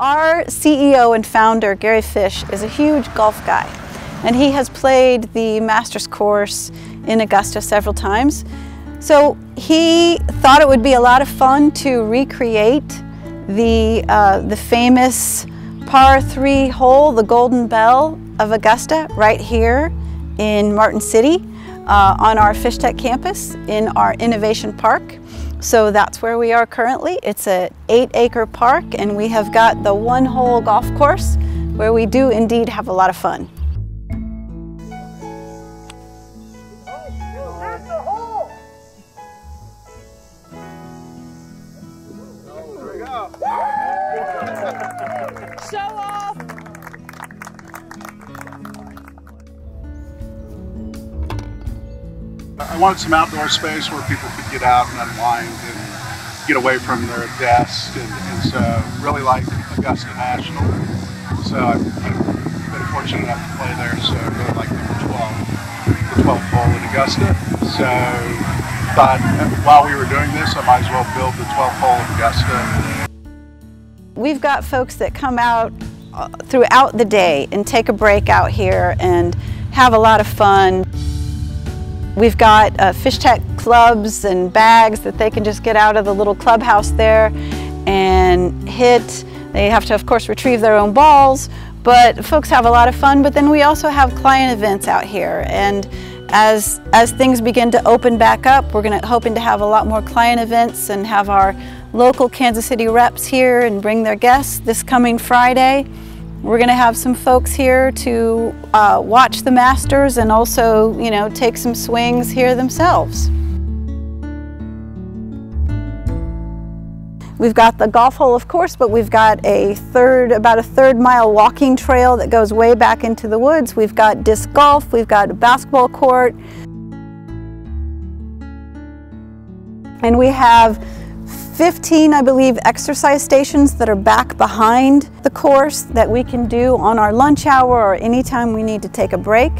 Our CEO and founder, Gary Fish, is a huge golf guy, and he has played the Masters course in Augusta several times. So he thought it would be a lot of fun to recreate the, uh, the famous par three hole, the Golden Bell of Augusta, right here in Martin City uh, on our Fishtech campus in our Innovation Park. So that's where we are currently. It's an eight acre park and we have got the one hole golf course where we do indeed have a lot of fun. Show I wanted some outdoor space where people could get out and unwind and get away from their desks and, and so really like Augusta National. So I've, been fortunate enough to play there so I really like number 12, the 12th hole in Augusta. So thought while we were doing this I might as well build the 12th hole in Augusta. We've got folks that come out uh, throughout the day and take a break out here and have a lot of fun. We've got uh, Fishtech clubs and bags that they can just get out of the little clubhouse there and hit. They have to, of course, retrieve their own balls, but folks have a lot of fun. But then we also have client events out here. And as, as things begin to open back up, we're gonna, hoping to have a lot more client events and have our local Kansas City reps here and bring their guests this coming Friday. We're going to have some folks here to uh, watch the Masters and also, you know, take some swings here themselves. We've got the golf hole, of course, but we've got a third, about a third mile walking trail that goes way back into the woods. We've got disc golf, we've got a basketball court, and we have 15, I believe, exercise stations that are back behind the course that we can do on our lunch hour or anytime we need to take a break.